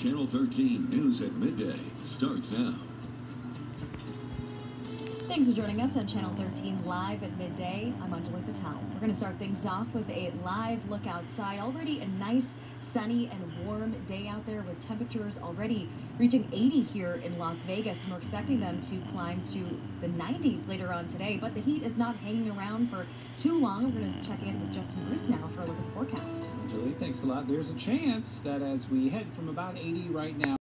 Channel 13 News at Midday starts now. Thanks for joining us on Channel 13 live at midday. I'm Anjali Patel. We're going to start things off with a live look outside. Already a nice, sunny, and warm day out there with temperatures already reaching 80 here in Las Vegas. And we're expecting them to climb to the 90s later on today. But the heat is not hanging around for too long. We're going to check in with Justin Bruce now thanks a lot. There's a chance that as we head from about 80 right now.